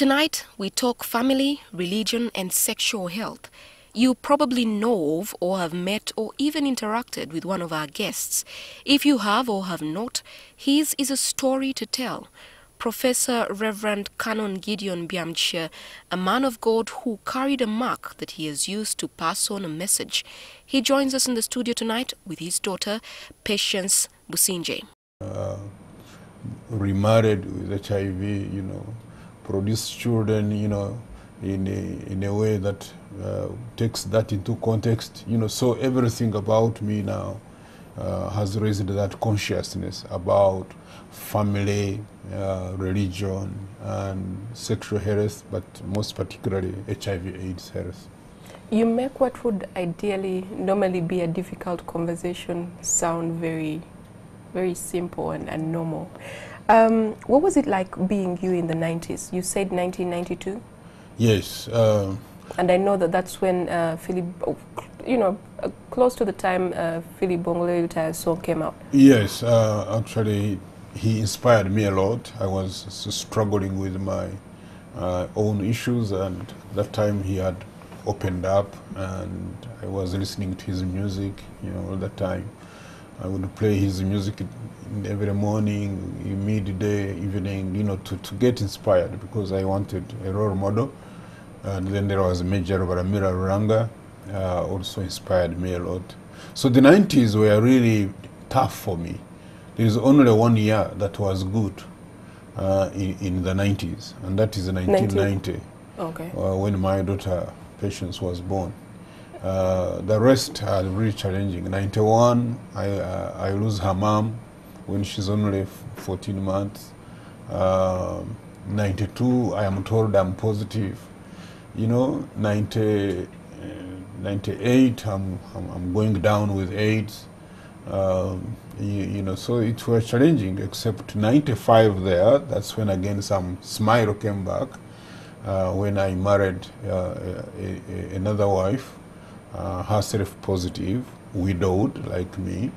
Tonight, we talk family, religion, and sexual health. You probably know of or have met or even interacted with one of our guests. If you have or have not, his is a story to tell. Professor Reverend Canon Gideon Byamugisha, a man of God who carried a mark that he has used to pass on a message. He joins us in the studio tonight with his daughter, Patience Businje. Uh, remarried with HIV, you know, produced children, you know, in a, in a way that uh, takes that into context, you know, so everything about me now uh, has raised that consciousness about family, uh, religion, and sexual health, but most particularly HIV/AIDS health. You make what would ideally normally be a difficult conversation sound very, very simple and, and normal. Um, what was it like being you in the 90s? You said 1992? Yes. Uh, and I know that that's when uh, Philip, oh, you know, uh, close to the time uh, Philip Bongoley Lutaaya's song came out. Yes, uh, actually, he inspired me a lot. I was struggling with my uh, own issues, and that time he had opened up, and I was listening to his music, you know, all the time. I would play his music every morning, midday, evening, you know, to, to get inspired because I wanted a role model. And then there was Major Rubaramira Ruranga, uh, also inspired me a lot. So the 90s were really tough for me. There is only one year that was good uh, in, in, the 90s, and that is 1990, okay. uh, when my daughter Patience was born. Uh, the rest are really challenging. 91, I, uh, I lose her mom when she's only 14 months. Uh, 92, I am told I'm positive. You know, 90, 98, I'm, I'm, I'm, going down with AIDS. Um, you, you, know, so it was challenging, except 95 there, that's when again some smile came back. Uh, when I married uh, a, a, another wife, uh, herself positive, widowed like me.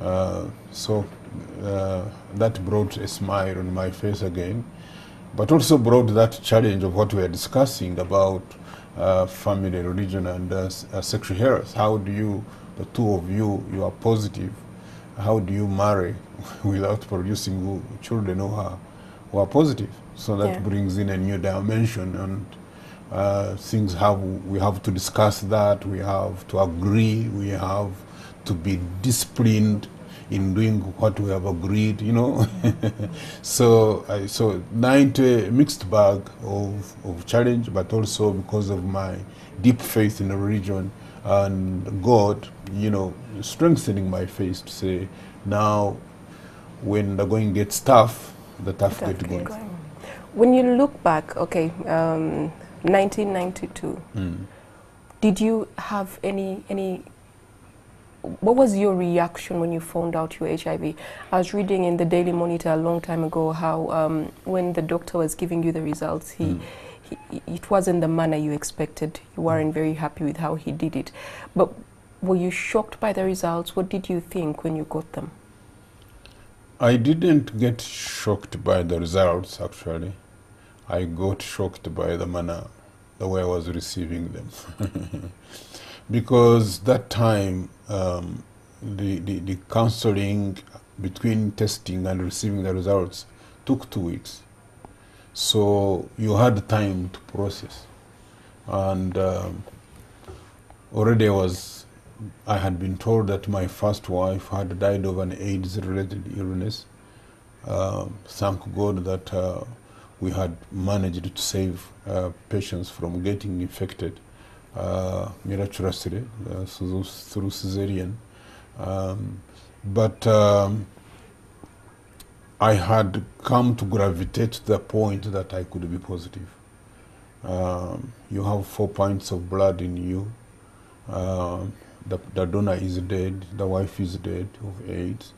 Uh, so uh, that brought a smile on my face again, but also brought that challenge of what we are discussing about uh, family, religion, and uh, sexual health. How do you, the two of you, you are positive, how do you marry without producing children who are, who are positive? So that Yeah. brings in a new dimension and uh, things have we have to discuss that we have to agree we have to be disciplined in doing what we have agreed you know? So I so 90 mixed bag of, of challenge but also because of my deep faith in the religion and God you know strengthening my faith to say now when the going gets tough the tough Tough get get going. When you look back, okay, um, 1992, Mm. did you have any any what was your reaction when you found out you were HIV? I was reading in the Daily Monitor a long time ago how um, when the doctor was giving you the results, he, Mm. he it wasn't the manner you expected. You weren't very happy with how he did it. But were you shocked by the results? What did you think when you got them? I didn't get shocked by the results actually. I got shocked by the manner, the way I was receiving them. because that time, um, the, the, the counseling between testing and receiving the results took two weeks. So you had time to process. And um, already I was I had been told that my first wife had died of an AIDS-related illness. Uh, thank God that uh, we had managed to save uh, Patience from getting infected uh, miraculously uh, through, cesarean. Um, but um, I had come to gravitate to the point that I could be positive. Um, you have four pints of blood in you. Um, the, the donor is dead, the wife is dead of AIDS,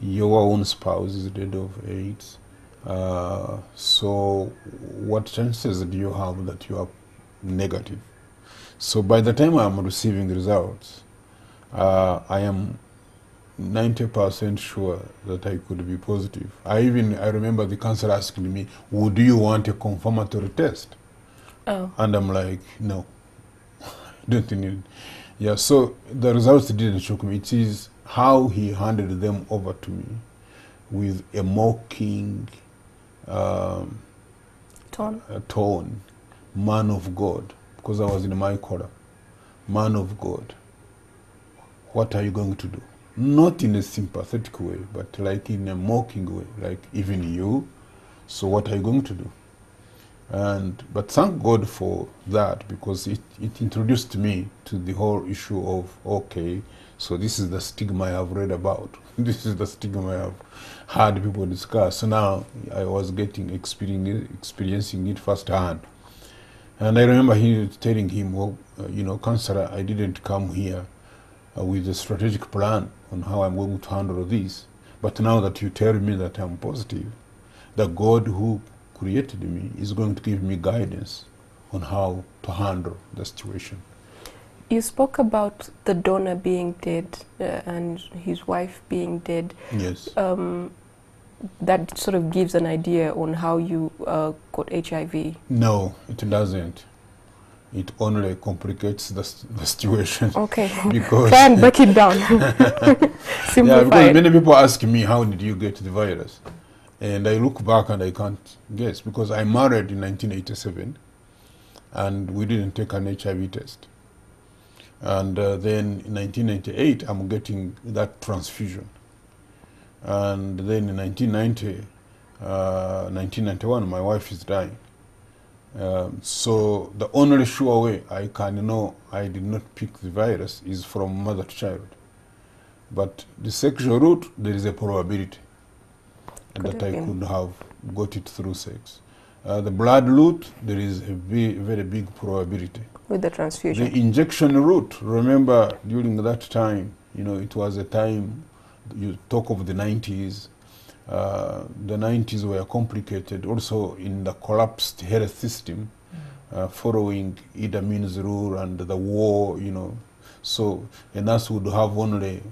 your own spouse is dead of AIDS. Uh, so, what chances do you have that you are negative? So, by the time I am receiving the results, uh, I am 90% sure that I could be positive. I even, I remember the counselor asking me, would you want a confirmatory test? Oh. And I'm like, no, don't need. Yeah, so the results didn't shock me. It is how he handed them over to me with a mocking um, Tone. uh, tone, man of God, because I was in my corner, man of God, what are you going to do? Not in a sympathetic way, but like in a mocking way, like even you, so what are you going to do? And but thank God for that because it, it introduced me to the whole issue of okay, so this is the stigma I have read about. this is the stigma I have heard people discuss. So now I was getting experiencing it firsthand. And I remember he telling him, well, uh, you know, counselor, I didn't come here uh, with a strategic plan on how I'm going to handle this. But now that you tell me that I'm positive, the God who created me is going to give me guidance on how to handle the situation. You spoke about the donor being dead uh, and his wife being dead. Yes. Um, that sort of gives an idea on how you uh, got HIV. No, it doesn't. It only complicates the, the situation. Okay. Because Try and break it down. Simplify yeah, because many people ask me how did you get the virus, and I look back and I can't guess because I married in 1987, and we didn't take an HIV test, and uh, then in 1998 I'm getting that transfusion, and then in 1990, uh, 1991 my wife is dying. Um, so the only sure way I can know I did not pick the virus is from mother to child. But the sexual route, there is a probability Could that I been. could have got it through sex. Uh, the blood route, there is a very, very big probability. with the transfusion. The injection route, remember during that time, you know, it was a time, you talk of the 90s, uh, the 90s were complicated also in the collapsed health system uh, following Idi Amin's rule and the war, you know. So a nurse would have only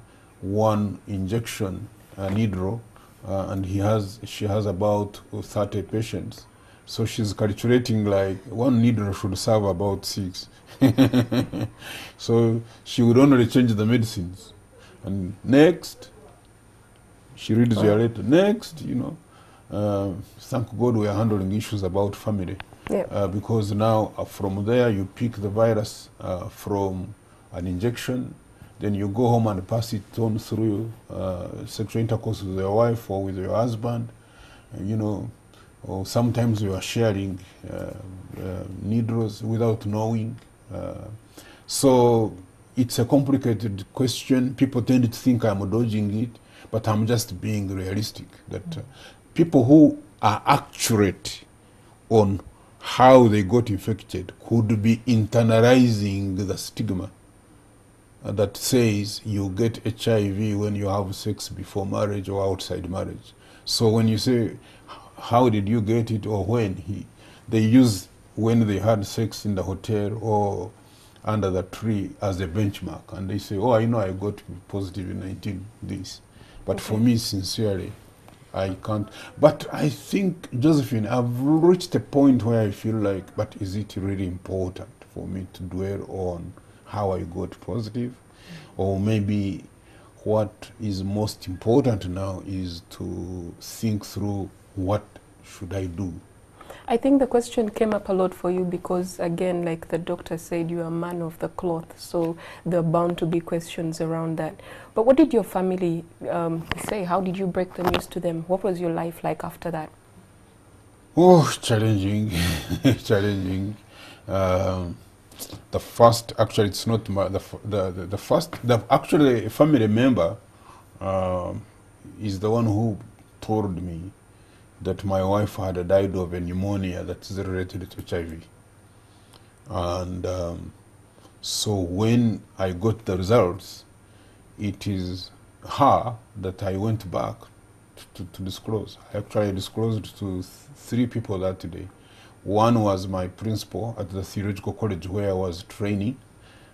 one injection, a needle, uh, and he has, she has about 30 patients. So she's calculating like one needle should serve about six. so she would only change the medicines. And next, she reads your letter. Next, you know, uh, thank God we are handling issues about family. Uh, because now uh, from there you pick the virus uh, from an injection, then you go home and pass it on through uh, sexual intercourse with your wife or with your husband. Uh, you know, or sometimes you are sharing uh, uh, needles without knowing. Uh, so it's a complicated question. People tend to think I'm dodging it, but I'm just being realistic. That uh, people who are accurate on how they got infected could be internalizing the stigma Uh, that says you get HIV when you have sex before marriage or outside marriage. So when you say, how did you get it or when, he, they use when they had sex in the hotel or under the tree as a benchmark. And they say, oh, I know I got positive in 19 this. But for me, sincerely, I can't. But I think, Josephine, I've reached a point where I feel like, but is it really important for me to dwell on how I got positive? Or maybe what is most important now is to think through what should I do? I think the question came up a lot for you because, again, like the doctor said, you are a man of the cloth, so there are bound to be questions around that. But what did your family um, say? How did you break the news to them? What was your life like after that? Oh, challenging, challenging. Um, the first, actually, it's not my, the, the, the, the first, the actually family member um, is the one who told me that my wife had died of a pneumonia that is related to HIV. And um, so when I got the results, it is her that I went back to, to disclose. I actually disclosed to th- three people that day. One was my principal at the theological college where I was training,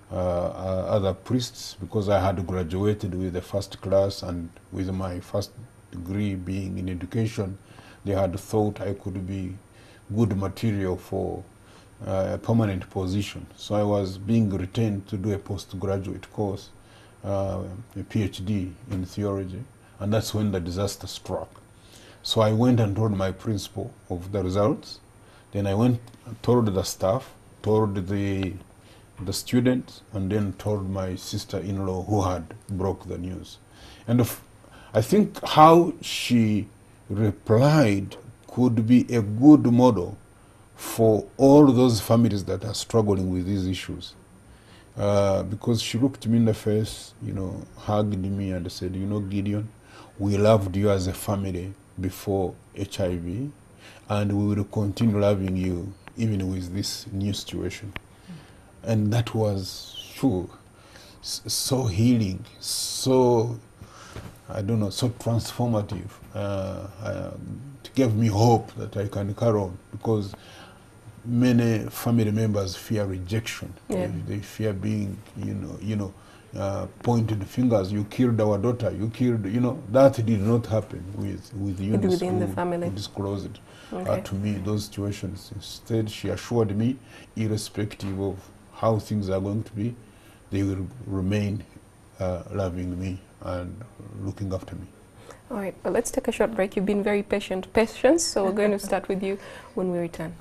uh, uh, other priests because I had graduated with the first class and with my first degree being in education, they had thought I could be good material for uh, a permanent position. So I was being retained to do a postgraduate course, uh, a PhD in theology, and that's when the disaster struck. So I went and told my principal of the results. Then I went told the staff, told the the students, and then told my sister-in-law who had broke the news. And I think how she replied could be a good model for all those families that are struggling with these issues. Uh, because she looked me in the face, you know, hugged me and said, you know, Gideon, we loved you as a family before HIV, and we will continue loving you even with this new situation. And that was, sure, so healing, so, I don't know, so transformative. Uh, uh, it gave me hope that I can carry on because many family members fear rejection. Yeah. They, they fear being, you know, you know, uh, pointed fingers. You killed our daughter. You killed. You know that did not happen with with Eunice. within the family. Disclosed Okay. uh, to me those situations. Instead, she assured me, irrespective of how things are going to be, they will remain uh, loving me and looking after me. All right, but let's take a short break. You've been very patient, patience. So we're going to start with you when we return.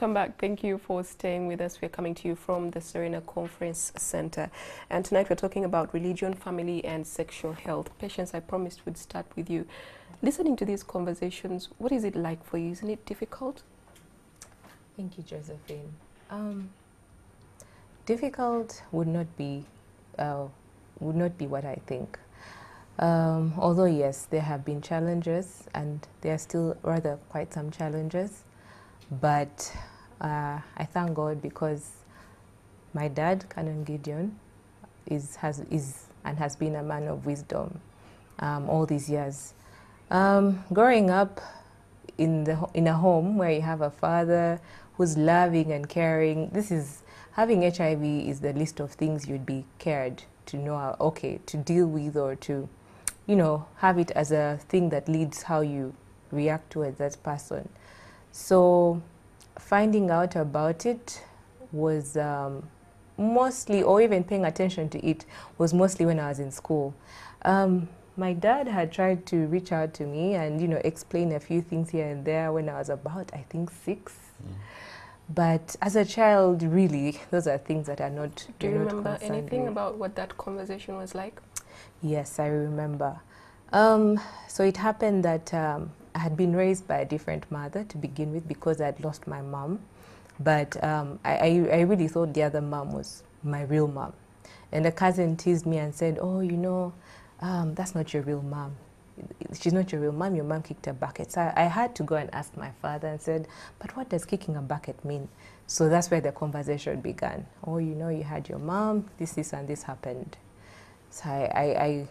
Welcome back. Thank you for staying with us. We're coming to you from the Serena Conference Center. And tonight we're talking about religion, family, and sexual health. Patience, I promised we'd start with you. Listening to these conversations, what is it like for you? Isn't it difficult? Thank you, Josephine. Um, difficult would not be uh, would not be what I think. Um, although yes, there have been challenges, and there are still rather quite some challenges. But uh, I thank God because my dad, Canon Gideon, is has is and has been a man of wisdom um, all these years. Um, growing up in the in a home where you have a father who's loving and caring, this is having HIV is the list of things you'd be cared to know. Okay, to deal with or to, you know, have it as a thing that leads how you react towards that person. So finding out about it was um, mostly, or even paying attention to it, was mostly when I was in school. Um, my dad had tried to reach out to me and you know explain a few things here and there when I was about I think six. But as a child, really, those are things that are not. Do you not remember concern anything me. about what that conversation was like? Yes, I remember. Um, so it happened that um, I had been raised by a different mother to begin with because I had lost my mom. But um, I, I, really thought the other mom was my real mom. And a cousin teased me and said, Oh, you know, um, that's not your real mom. She's not your real mom. Your mom kicked a bucket. So I, I had to go and ask my father and said, But what does kicking a bucket mean? So that's where the conversation began. Oh, you know, you had your mom, this, this, and this happened. So I, I, I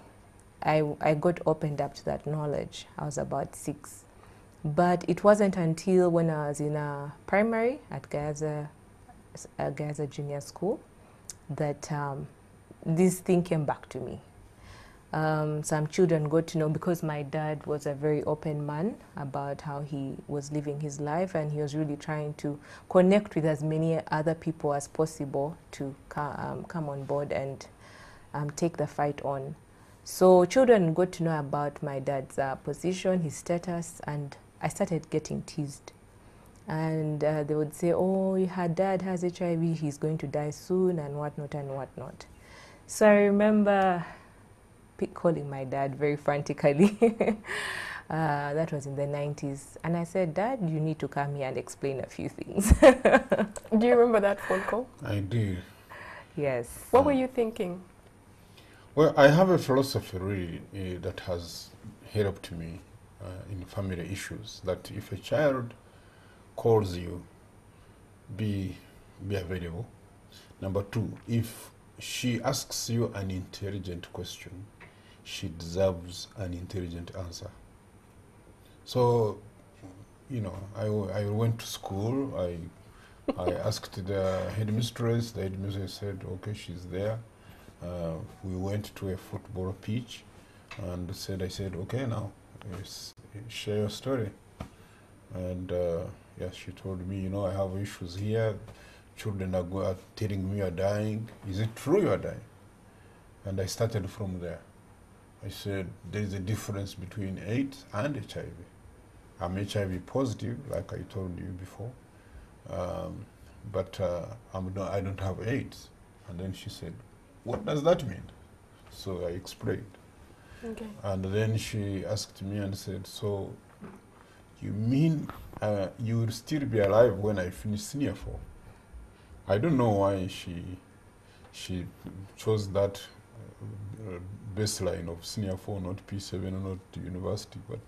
I, I got opened up to that knowledge. I was about six. But it wasn't until when I was in a primary at Gayaza, uh, Gayaza Junior School that um, this thing came back to me. Um, some children got to know because my dad was a very open man about how he was living his life and he was really trying to connect with as many other people as possible to um, come on board and um, take the fight on. So children got to know about my dad's uh, position, his status, and I started getting teased. And uh, they would say, "Oh, her dad has HIV. He's going to die soon, and whatnot and whatnot." So I remember calling my dad very frantically. uh, that was in the 90s, and I said, "Dad, you need to come here and explain a few things." Do you remember that phone call? I do. yes. What were you thinking? Well, I have a philosophy really uh, that has helped me uh, in family issues. That if a child calls you, be be available. Number two, if she asks you an intelligent question, she deserves an intelligent answer. So, you know, I, I went to school. I I asked the headmistress. The headmistress said, "Okay, she's there." Uh, we went to a football pitch, and said, "I said, okay, now, share your story." And uh, yes, she told me, you know, I have issues here. Children are, go, are telling me you're dying. Is it true you're dying? And I started from there. I said, there is a difference between AIDS and HIV. I'm HIV positive, like I told you before, um, but uh, I'm I don't have AIDS. And then she said, what does that mean? So I explained. Okay. And then she asked me and said, so you mean uh, you will still be alive when I finish senior four? I don't know why she she chose that uh, baseline of senior four, not P7, not university, but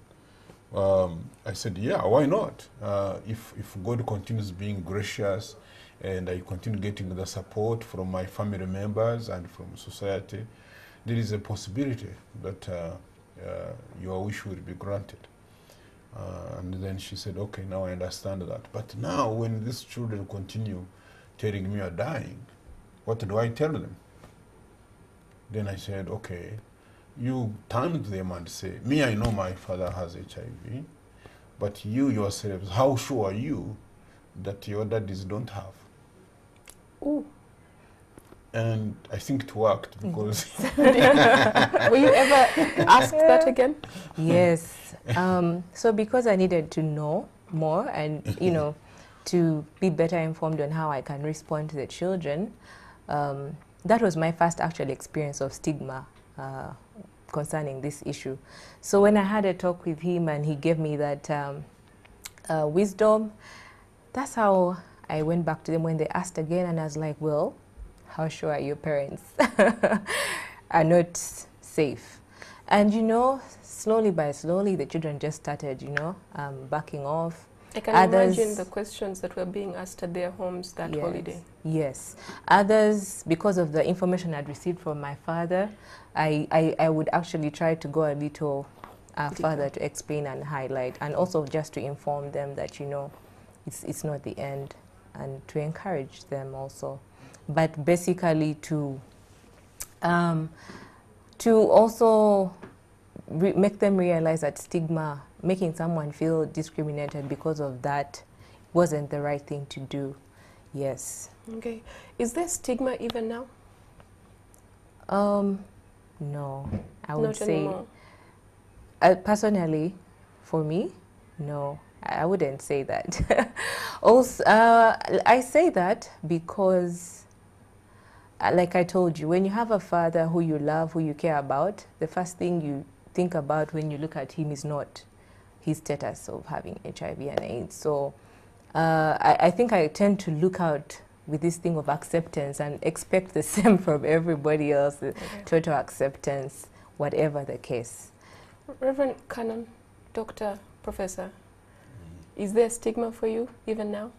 um, I said, yeah, why not? Uh, if, if God continues being gracious and I continue getting the support from my family members and from society, there is a possibility that uh, uh, your wish will be granted. Uh, and then she said, okay, now I understand that. But now when these children continue telling me you're dying, what do I tell them? Then I said, okay, you turn to them and say, me, I know my father has HIV, but you yourselves, how sure are you that your daddies don't have? Ooh. And I think it worked because. Were you ever asked that again? Yes. Um, so because I needed to know more and, you know, to be better informed on how I can respond to the children, um, that was my first actual experience of stigma uh, concerning this issue. So when I had a talk with him and he gave me that um, uh, wisdom, that's how I went back to them when they asked again and I was like, well, how sure are your parents are not safe? And you know, slowly by slowly, the children just started, you know, um, backing off. I can Others- imagine the questions that were being asked at their homes that Yes. holiday. Yes. Others, because of the information I'd received from my father, I, I, I would actually try to go a little uh, further to explain and highlight, and also just to inform them that, you know, it's, it's not the end, and to encourage them also. But basically to, um, to also re- make them realize that stigma, making someone feel discriminated because of that, wasn't the right thing to do. Yes. Okay. Is there stigma even now? Um, no, I would Not say anymore. uh, personally, for me, no, I wouldn't say that. also, uh, I say that because, uh, like I told you, when you have a father who you love, who you care about, the first thing you think about when you look at him is not his status of having HIV and AIDS. So, uh, I, I think I tend to look out with this thing of acceptance and expect the same from everybody else, the total acceptance, whatever the case. Reverend Canon, Doctor, Professor, is there a stigma for you even now?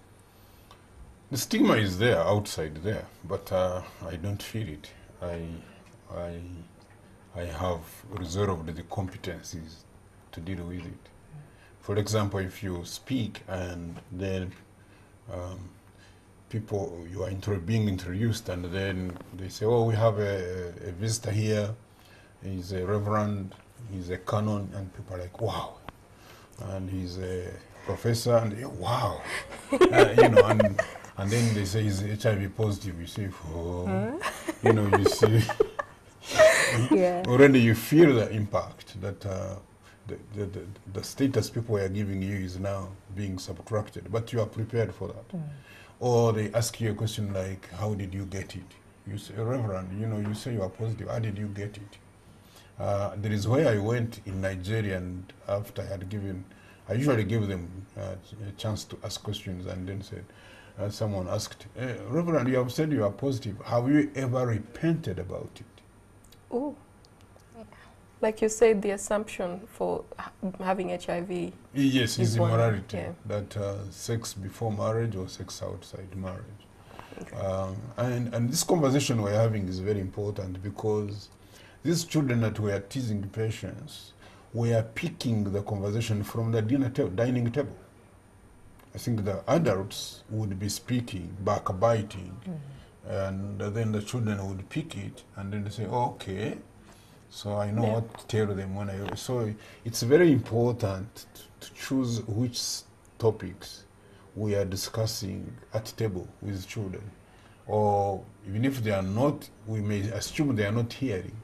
The stigma is there, outside there, but uh, I don't feel it. I, I, I have reserved the competencies to deal with it. For example, if you speak and then um, people, you are intro- being introduced and then they say, oh, we have a, a visitor here, he's a reverend, he's a canon, and people are like, wow. And he's a professor, and wow. Uh, you know, and, and then they say he's HIV positive. You say, oh, you know, you see, Yeah. already you feel the impact that uh, the, the, the, the status people are giving you is now being subtracted, but you are prepared for that. Or they ask you a question like, how did you get it? You say, Reverend, you know, you say you are positive. How did you get it? Uh, there is where I went in Nigeria, and after I had given, I usually give them uh, a chance to ask questions, and then said, uh, someone asked, eh, Reverend, you have said you are positive. Have you ever repented about it? Oh. Like you said, the assumption for ha- having HIV. Yes, Is is immorality. yeah. That uh, sex before marriage or sex outside marriage. Okay. Um, and, and this conversation we're having is very important because these children that we are teasing Patience were picking the conversation from the dinner dining table. I think the adults would be speaking, backbiting, mm. and then the children would pick it and then they say, oh, okay, so I know Yeah. what to tell them when I. So it's very important to choose which topics we are discussing at table with children, or even if they are not, we may assume they are not hearing,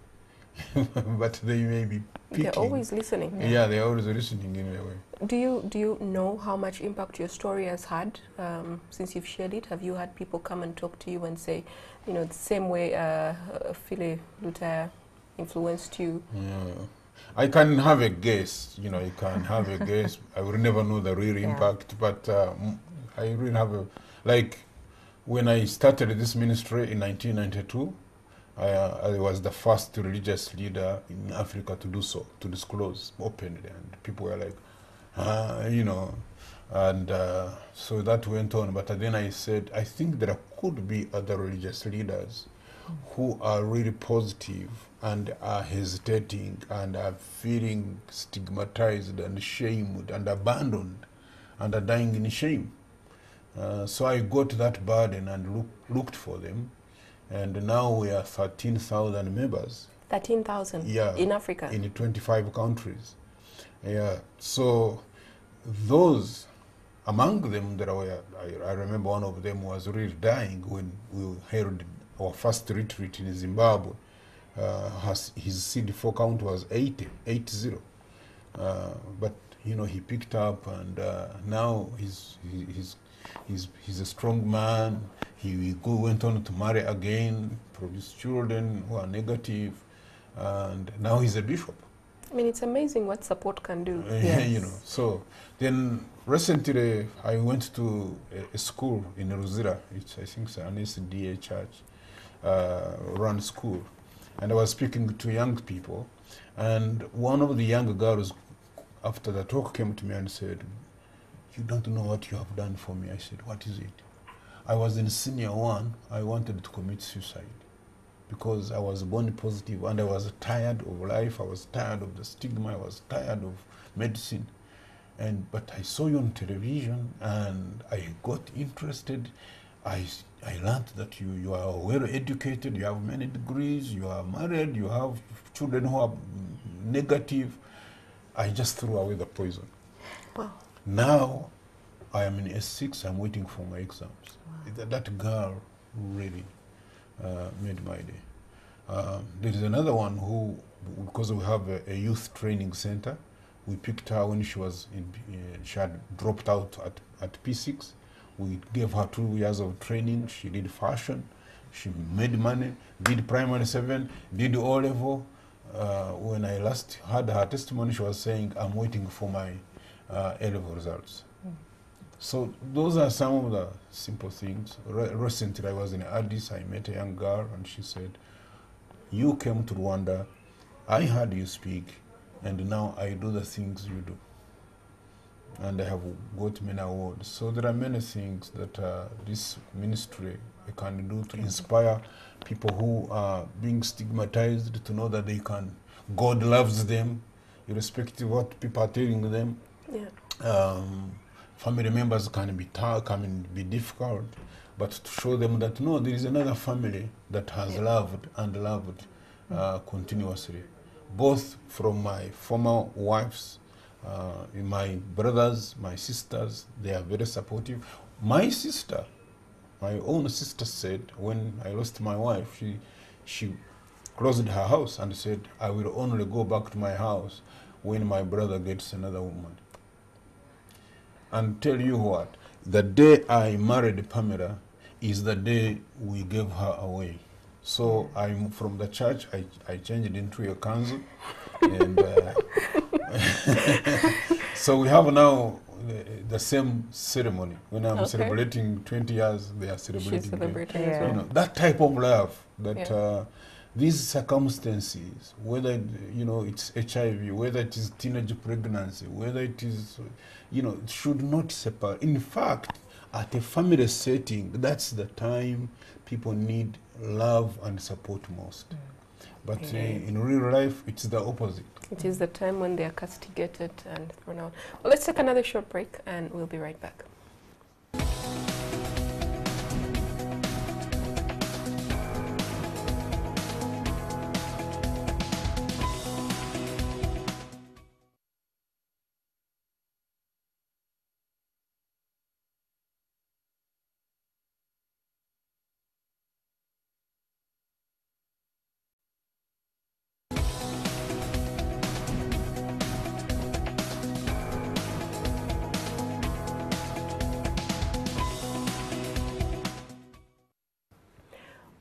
but they may be picking. They're always listening. yeah. they're always listening in a way. Do you do you know how much impact your story has had um, since you've shared it? Have you had people come and talk to you and say, you know, the same way uh, uh, Philly Lutaaya influenced you? Yeah. I can have a guess, you know, I can have a guess. I will never know the real Yeah. impact, but uh, I really have a, like, when I started this ministry in 1992, I, uh, I was the first religious leader in Africa to do so, to disclose openly, and people were like, uh, you know, and uh, so that went on. But then I said, I think there could be other religious leaders who are really positive and are hesitating and are feeling stigmatized and shamed and abandoned and are dying in shame. Uh, so I got that burden and look, looked for them, and now we are 13,000 members Thirteen thousand Yeah, in Africa. in 25 countries. Yeah, so those among them there were, I, I remember one of them was really dying when we held our first retreat in Zimbabwe. Uh, has, his CD4 count was 80, 80. Uh, but you know he picked up and uh, now he's he, he's he's he's a strong man. He go, went on to marry again, produce children who are negative, and now he's a bishop. I mean, it's amazing what support can do. Uh, Yes. you know. So then recently I went to a, a school in Ruzira, which I think is an SDA church uh, run school, and I was speaking to young people, and one of the young girls after the talk came to me and said, "You don't know what you have done for me." I said, "What is it?" I was in senior one. I wanted to commit suicide because I was born positive and I was tired of life. I was tired of the stigma. I was tired of medicine. And but I saw you on television and I got interested. I, I learned that you, you are well educated, you have many degrees, you are married, you have children who are negative. I just threw away the poison. Wow. Now I am in S6, I'm waiting for my exams. That, that girl really uh, made my day. Um, there is another one who, because we have a, a youth training center, we picked her when she was in, uh, she had dropped out at, at P6. We gave her two years of training. She did fashion. She made money, did primary seven, did O level. Uh, when I last heard her testimony, she was saying, I'm waiting for my uh, A level results. So those are some of the simple things. Re- recently, I was in Addis. I met a young girl, and she said, "You came to Rwanda. I heard you speak, and now I do the things you do, and I have got many awards." So there are many things that uh, this ministry can do to inspire people who are being stigmatized to know that they can. God loves them, irrespective of what people are telling them Yeah. um, family members can be tough, can be difficult, but to show them that no, there is another family that has Yeah. loved and loved uh, continuously, both from my former wives, uh, my brothers, my sisters. They are very supportive. My sister, my own sister, said when I lost my wife, she she closed her house and said, "I will only go back to my house when my brother gets another woman." And tell you what, the day I married Pamela is the day we gave her away. So I'm from the church. I, I changed into a council, and uh, so we have now the, the same ceremony. When I'm Okay. celebrating 20 years, they are celebrating. She's 20. celebrating Yeah. You know that type of love that Yeah. uh, these circumstances, whether you know it's HIV, whether it is teenage pregnancy, whether it is, you know, should not separate. In fact, at a family setting, that's the time people need love and support most. Mm. But uh, in real life, it's the opposite. It is the time when they are castigated and thrown out. Well, let's take another short break and we'll be right back.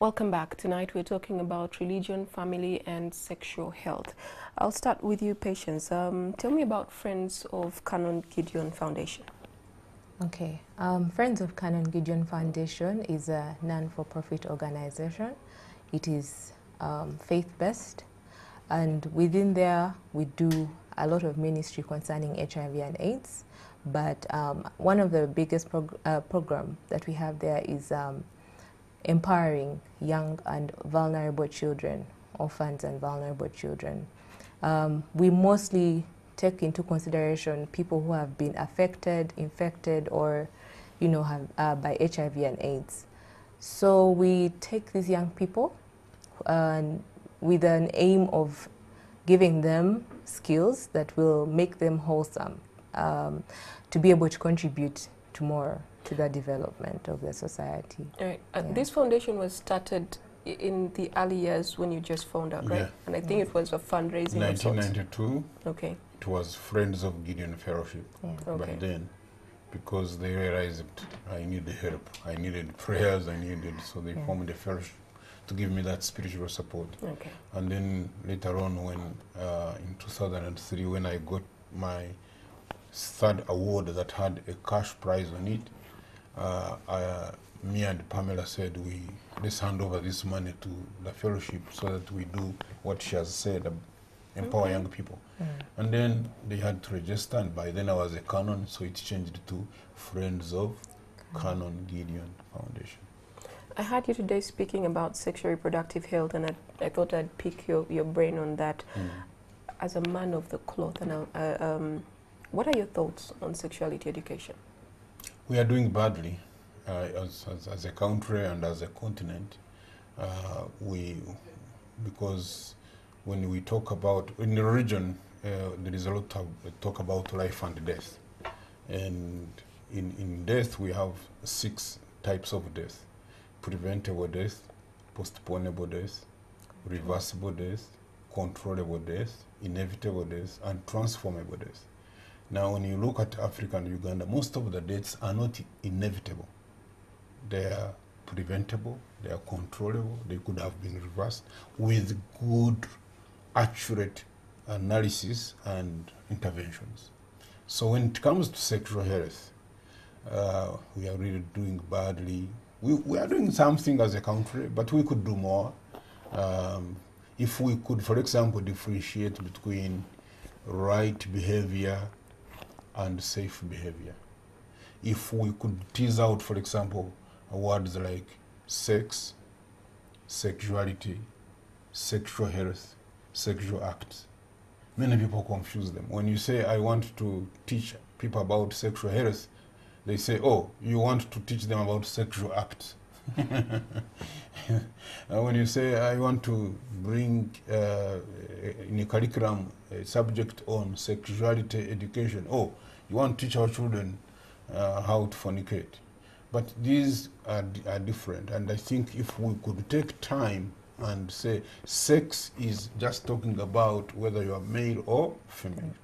Welcome back. Tonight we're talking about religion, family and sexual health. I'll start with you, Patience. Um, tell me about Friends of Canon Gideon Foundation. Okay. Um, Friends of Canon Gideon Foundation is a non-for-profit organization. It is um, faith-based and within there we do a lot of ministry concerning HIV and AIDS. But um, one of the biggest prog uh, program that we have there is um, empowering young and vulnerable children, orphans and vulnerable children. Um, we mostly take into consideration people who have been affected, infected, or you know, have, uh, by HIV and AIDS. So we take these young people with an aim of giving them skills that will make them wholesome um, to be able to contribute to more to the development of the society. Right. Uh, yeah. This foundation was started in the early years when you just found out, right? Yeah. And I think it was a fundraising 1992. Okay. It was Friends of Gideon Fellowship. Yeah. Okay. By then, because they realized I needed help, I needed prayers, I needed, so they yeah. formed a fellowship to give me that spiritual support. Okay. And then later on, when uh, in 2003, when I got my third award that had a cash prize on it, uh, uh, me and Pamela said we let's hand over this money to the fellowship so that we do what she has said, um, empower okay. young people. Mm. And then they had to register, and by then I was a canon, so it changed to Friends of Canon Gideon Foundation. I heard you today speaking about sexual reproductive health, and I, I thought I'd pick your, your brain on that. Mm. As a man of the cloth, and uh, um, what are your thoughts on sexuality education? We are doing badly uh, as, as, as, a country and as a continent. Uh, we, because when we talk about, in the region, uh, there is a lot of talk about life and death. And in, in death, we have six types of death. Preventable death, postponable death, reversible death, controllable death, inevitable death, and transformable death. Now, when you look at Africa and Uganda, most of the deaths are not inevitable. They are preventable, they are controllable, they could have been reversed with good, accurate analysis and interventions. So when it comes to sexual health, uh, we are really doing badly. We, we are doing something as a country, but we could do more. Um, if we could, for example, differentiate between right behavior and safe behavior. If we could tease out, for example, words like sex, sexuality, sexual health, sexual acts, many people confuse them. When you say, I want to teach people about sexual health, they say, oh, you want to teach them about sexual acts. when you say, I want to bring uh, in a curriculum a subject on sexuality education, oh, you want to teach our children uh, how to fornicate. But these are, are different. And I think if we could take time and say sex is just talking about whether you are male or female.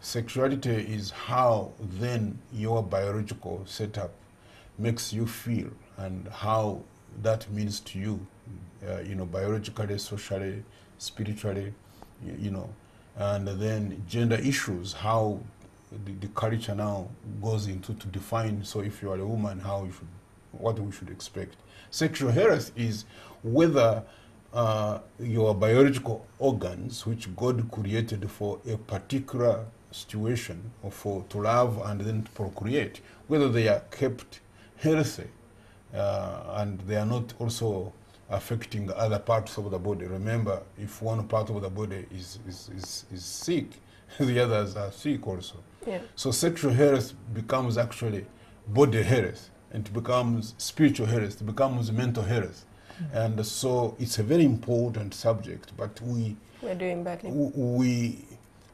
Sexuality is how then your biological setup makes you feel and how that means to you, uh, you know, biologically, socially, spiritually, you know, and then gender issues, how the, the culture now goes into to define, so if you are a woman, how you should, what we should expect. Sexual health is whether uh, your biological organs, which God created for a particular situation or for to love and then to procreate, whether they are kept healthy uh, and they are not also affecting other parts of the body. Remember, if one part of the body is, is, is, is sick, the others are sick also. Yeah. So sexual health becomes actually body health, and it becomes spiritual health, it becomes mental health. And so it's a very important subject, but we, We're doing badly. we,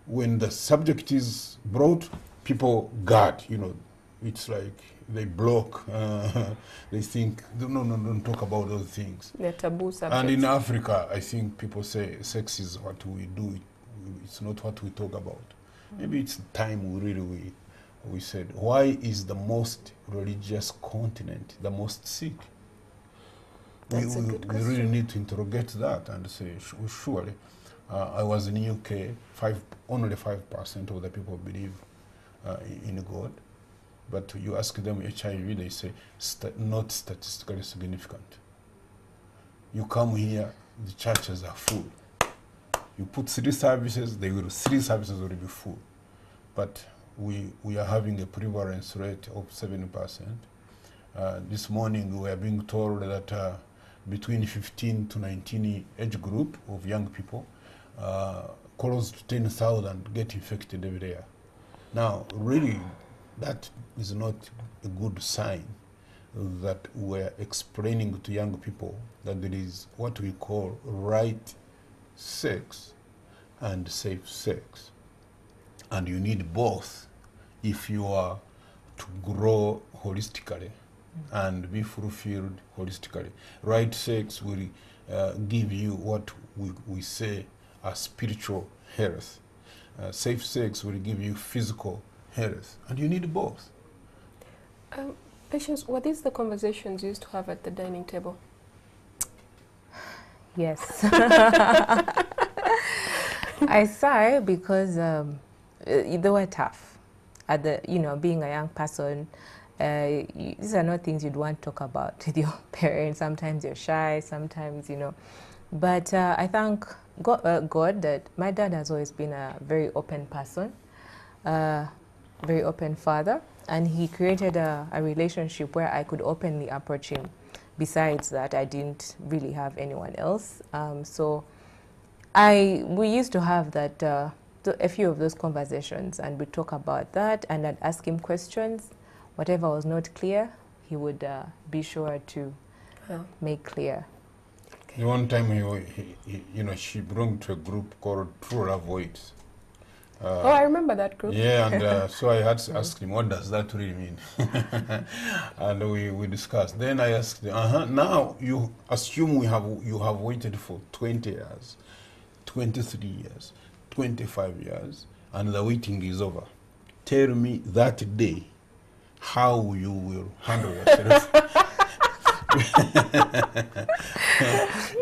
when the subject is brought, people guard, you know, it's like they block, uh, they think, no, no, no, don't talk about those things. They're taboo subjects. And in Africa, I think people say sex is what we do, it's not what we talk about. Maybe it's time we really we, we said, why is the most religious continent the most sick? We, That's we, good we really need to interrogate that and say, "Su- surely, uh, I was in UK, five, only 5% of the people believe uh, in God. But you ask them HIV, they say sta- not statistically significant. You come here, the churches are full. You put three services, they will three services will be full. But we we are having a prevalence rate of seven percent. Uh, this morning we are being told that uh, between 15 to 19 age group of young people, uh, close to 10,000 get infected every year. Now, really, that is not a good sign that we're explaining to young people that there is what we call right sex and safe sex. And you need both if you are to grow holistically and be fulfilled holistically. Right sex will uh, give you what we, we say a spiritual health. Uh, safe sex will give you physical health. And you need both. Um, Patience, were these the conversations you used to have at the dining table? Yes. I sigh because um, uh, they were tough. At the, you know, being a young person, uh, you, these are not things you'd want to talk about with your parents. Sometimes you're shy, sometimes, you know. But uh, I thank God, uh, God that my dad has always been a very open person, uh, very open father, and he created a, a relationship where I could openly approach him. Besides that, I didn't really have anyone else. Um, so I we used to have that uh, a few of those conversations, and we talk about that, and I'd ask him questions. Whatever was not clear, he would uh, be sure to Oh. make clear. The one time he, he, he you know, she belonged to a group called True Love Waits. Uh, oh, I remember that group. Yeah, and uh, so I had to ask him, what does that really mean? and we, we discussed. Then I asked him, uh-huh, now you assume we have, you have waited for 20 years, 23 years, 25 years, and the waiting is over. Tell me that day how you will handle yourself.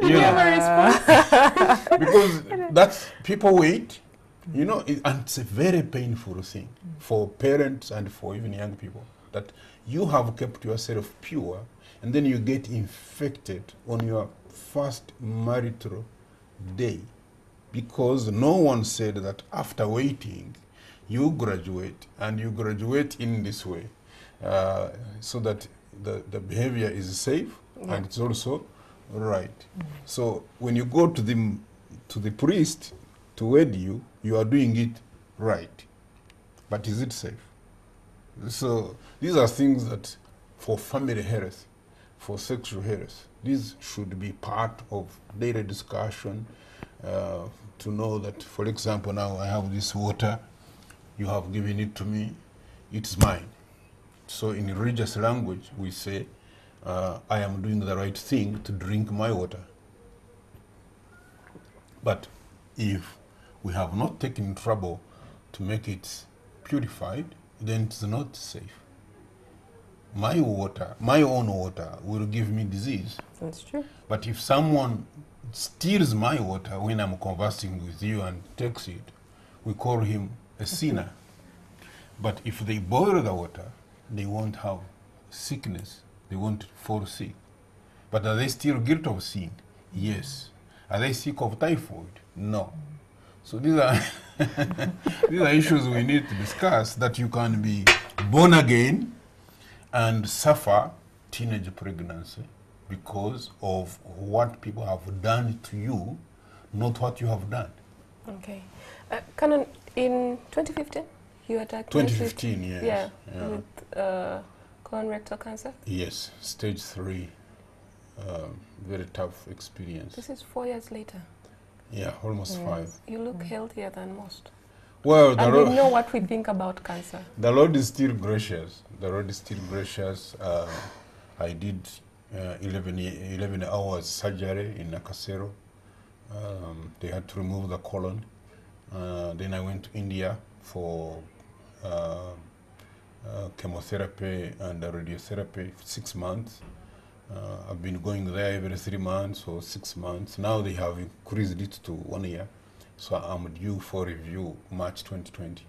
you Never know, because that's people wait you know it, and it's a very painful thing for parents and for even young people that you have kept yourself pure and then you get infected on your first marital day because no one said that after waiting you graduate and you graduate in this way uh, so that the, the behavior is safe and it's also right. So when you go to the to the priest to wed you you are doing it right. But is it safe? So these are things that for family health for sexual health these should be part of daily discussion uh, to know that for example now i have this water you have given it to me it's mine. So in religious language we say uh, i am doing the right thing to drink my water. But if we have not taken trouble to make it purified, then it's not safe. My water, my own water, will give me disease. That's true. But if someone steals my water when I'm conversing with you and takes it, we call him a sinner. But if they boil the water, they won't have sickness. They won't fall sick. But are they still guilty of sin? Yes. Are they sick of typhoid? No. So these are these are issues we need to discuss that you can be born again and suffer teenage pregnancy because of what people have done to you, not what you have done. Okay. Uh, Canon, in 2015, you diagnosed 2015, with, yes. yeah, Yeah. with uh, colon rectal cancer. Yes, stage three. Uh, very tough experience. This is four years later. Yeah, almost five. You look healthier than most. Well, the And we know what we think about cancer. the Lord is still gracious. The Lord is still gracious. Uh, I did uh, 11, 11 hours surgery in Nakasero. Um, they had to remove the colon. Uh, then I went to India for uh, uh, chemotherapy and radiotherapy for six months. Uh, I've been going there every three months or six months. Now they have increased it to one year. So I'm due for review March 2020.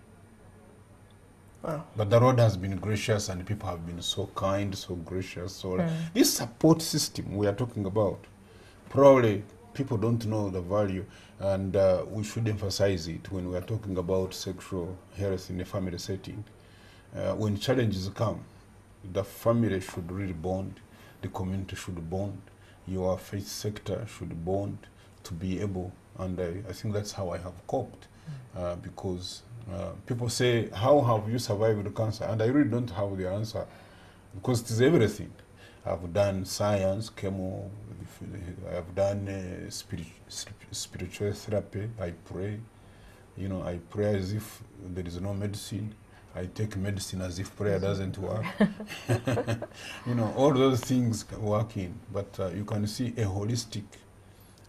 Wow. But the Lord has been gracious and people have been so kind, so gracious. So this support system we are talking about, probably people don't know the value and uh, we should emphasize it when we are talking about sexual health in a family setting. Uh, when challenges come, the family should really bond, the community should bond, your faith sector should bond to be able, and I, I think that's how I have coped uh, because uh, people say, How have you survived the cancer? And I really don't have the answer because it is everything. I've done science, chemo, I've done uh, spirit, spiritual therapy, I pray. You know, I pray as if there is no medicine. I take medicine as if prayer doesn't work. you know, all those things work in, but uh, you can see a holistic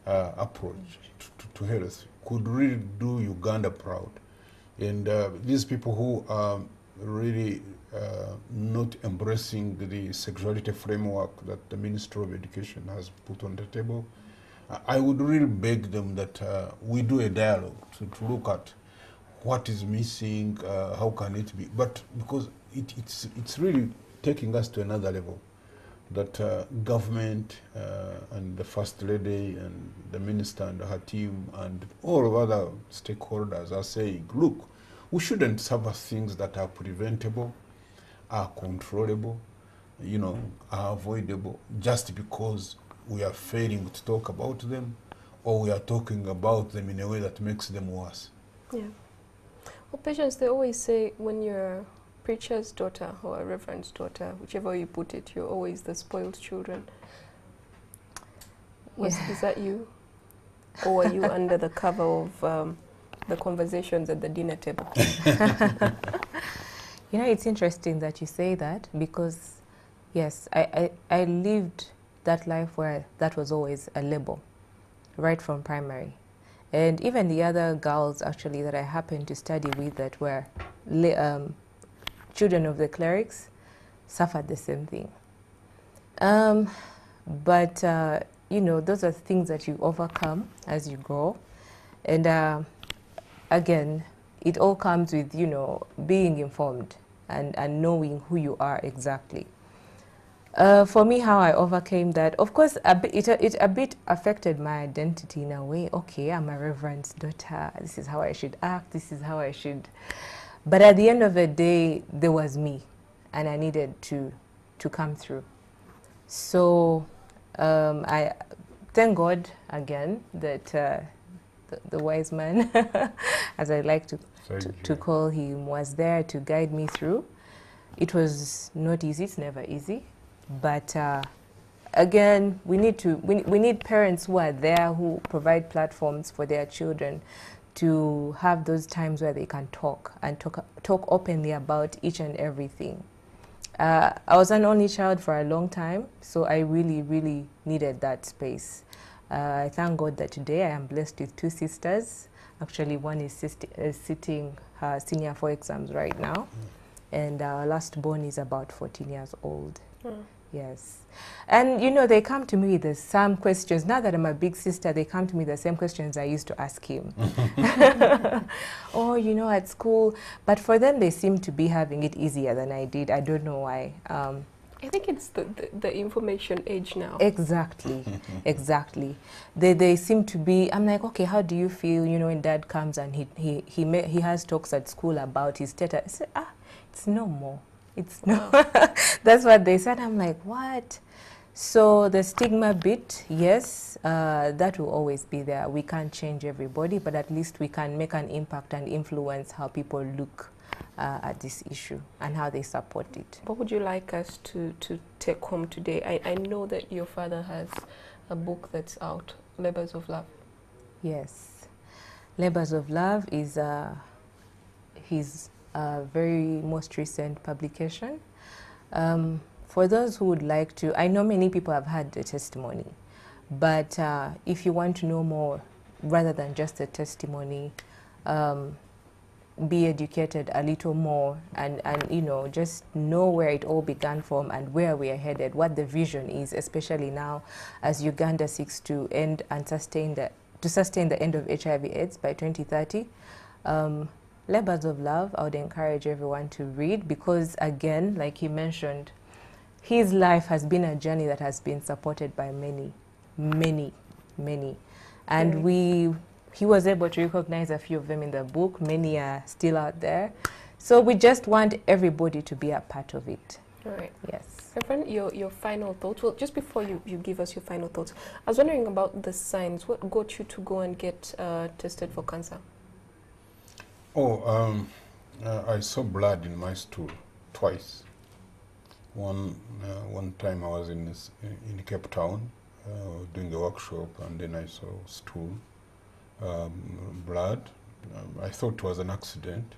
uh, approach to, to, health could really do Uganda proud. And uh, these people who are really uh, not embracing the sexuality framework that the Ministry of Education has put on the table, I- I would really beg them that uh, we do a dialogue to, to look at what is missing, uh, how can it be, but because it, it's, it's really taking us to another level that uh, government uh, and the first lady and the minister and her team and all of other stakeholders are saying, look, we shouldn't suffer things that are preventable, are controllable, you know, are avoidable just because we are failing to talk about them or we are talking about them in a way that makes them worse. Yeah. Well, Patience, they always say when you're a preacher's daughter or a reverend's daughter, whichever you put it, you're always the spoiled children. Was, Yeah. Is that you? Or were you under the cover of um, the conversations at the dinner table? You know, it's interesting that you say that because, yes, I, I, I lived that life where that was always a label, right from primary. And even the other girls, actually, that I happened to study with that were um, children of the clerics suffered the same thing. Um, but, uh, you know, those are things that you overcome as you grow. And uh, again, it all comes with, you know, being informed and, and knowing who you are exactly. Uh, for me, how I overcame that, of course, a bit, it, it a bit affected my identity in a way. Okay, I'm a reverend's daughter. This is how I should act. This is how I should. But at the end of the day, there was me, and I needed to to come through. So um, I thank God again that uh, the, the wise man, as I like to, to, to call him, was there to guide me through. It was not easy. It's never easy, but uh, again, we need to we, we need parents who are there who provide platforms for their children to have those times where they can talk and talk talk openly about each and everything. Uh, I was an only child for a long time, so I really, really needed that space. Uh, I thank God that today I am blessed with two sisters. Actually, one is, sitting her senior four exams right now, and our last born is about 14 years old. Yes. And you know, they come to me with the same questions. Now that I'm a big sister, they come to me the same questions I used to ask him. oh, you know, at school. But for them, they seem to be having it easier than I did. I don't know why. Um, I think it's the, the, the information age now. Exactly, exactly. They, they seem to be, I'm like, okay, how do you feel, you know, when dad comes and he, he, he, ma- he has talks at school about his status. I said, ah, it's no more. It's no. That's what they said. I'm like, what? So the stigma bit, yes, uh, that will always be there. We can't change everybody, but at least we can make an impact and influence how people look uh, at this issue and how they support it. What would you like us to, to take home today? I, I know that your father has a book that's out, Labors of Love. Yes. Labors of Love is uh, his very most recent publication. Um, for those who would like to, I know many people have had the testimony, but uh, if you want to know more, rather than just the testimony, um, be educated a little more and, and you know just know where it all began from and where we are headed what the vision is especially now as uganda seeks to end and sustain the to sustain the end of hiv aids by 2030 um, labors of love i would encourage everyone to read because again like he mentioned his life has been a journey that has been supported by many many many and we he was able to recognize a few of them in the book. Many are still out there. So we just want everybody to be a part of it. All right. Yes. Reverend, your, your final thoughts. Well, just before you, you give us your final thoughts, I was wondering about the signs. What got you to go and get uh, tested for cancer? Oh, um, uh, I saw blood in my stool twice. One uh, one time I was in this, in Cape Town uh, doing a workshop, and then I saw stool, um, blood. Um, I thought it was an accident.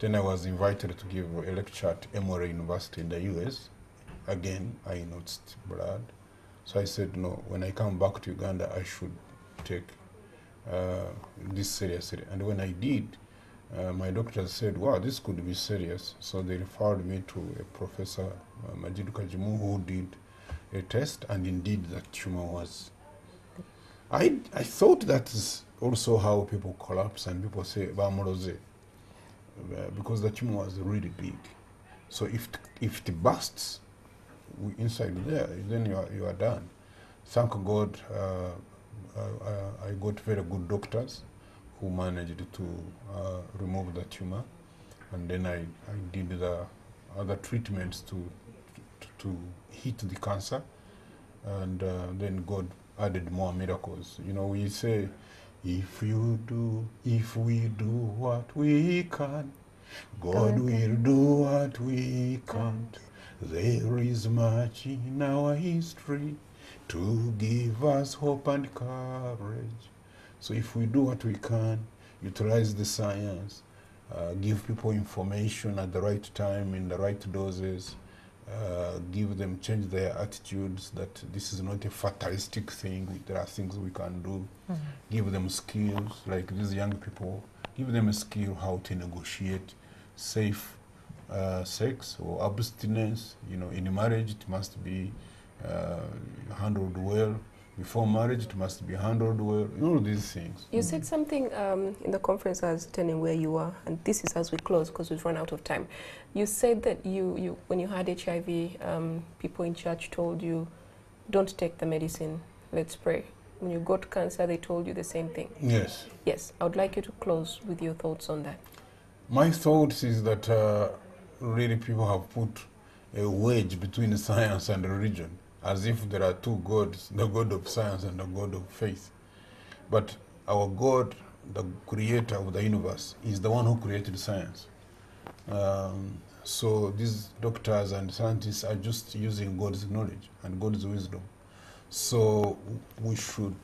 Then I was invited to give a lecture at Emory University in the U.S. Again, I noticed blood. So I said, no, when I come back to Uganda, I should take uh, this seriously. And when I did, uh, my doctor said, wow, this could be serious. So they referred me to a professor, uh, Majid Kajimu, who did a test, and indeed that tumor was. I, I thought that is also how people collapse and people say, Bamoroze, uh, because the tumor was really big. So if, if it bursts inside there, then you are, you are done. Thank God uh, uh, uh, I got very good doctors who managed to uh, remove the tumor, and then I, I did the other treatments to, to, to hit the cancer, and uh, then God added more miracles. You know, we say, if you do, if we do what we can, God will do what we can't. There is much in our history to give us hope and courage. So if we do what we can, utilize the science, uh, give people information at the right time in the right doses, uh, give them change their attitudes that this is not a fatalistic thing. There are things we can do. Give them skills like these young people. Give them a skill how to negotiate safe uh, sex or abstinence. You know, in marriage it must be uh, handled well. Before marriage it must be handled well. You know these things. You said something um, in the conference I was attending where you were, and this is as we close because we've run out of time. You said that you, you when you had HIV, um, people in church told you, don't take the medicine, let's pray. When you got cancer, they told you the same thing. Yes. Yes, I would like you to close with your thoughts on that. My thoughts is that uh, really people have put a wedge between science and religion, as if there are two gods, the God of science and the God of faith. But our God, the creator of the universe, is the one who created science. Um, so these doctors and scientists are just using God's knowledge and God's wisdom. So we should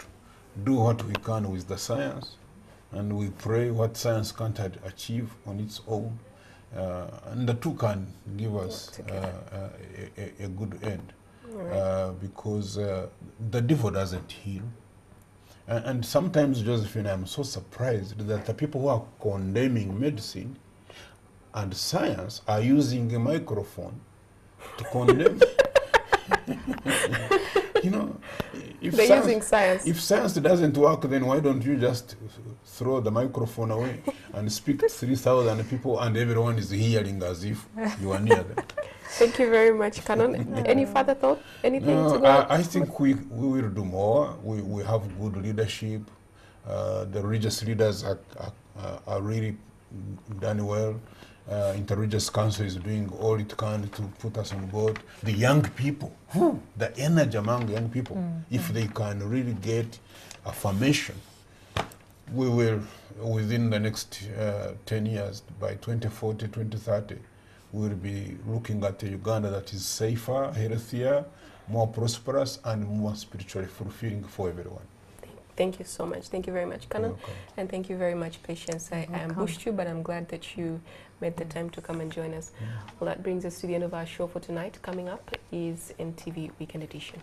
do what we can with the science, and we pray what science can't achieve on its own, uh, and the two can give us uh, uh, a, a, a good end, right. uh, because uh, the devil doesn't heal. And, and sometimes, Josephine, I'm so surprised that the people who are condemning medicine and science are using a microphone to condemn. you know, if They're science, using science. if science doesn't work, then why don't you just throw the microphone away and speak to 3,000 people and everyone is hearing as if you are near them? Thank you very much, Canon. Any further thought? Anything No, to? I, I think we, we will do more. We, we have good leadership. Uh, the religious leaders are, are, are really done well. Uh, Interreligious Council is doing all it can to put us on board. The young people, the energy among young people, if they can really get affirmation, we will, within the next uh, 10 years, by 2040, 2030, we'll be looking at a Uganda that is safer, healthier, more prosperous, and more spiritually fulfilling for everyone. Thank you so much. Thank you very much, Canon. Welcome. And thank you very much, Patience. I, I ambushed you, but I'm glad that you made the time to come and join us. Well, that brings us to the end of our show for tonight. Coming up is NTV Weekend Edition.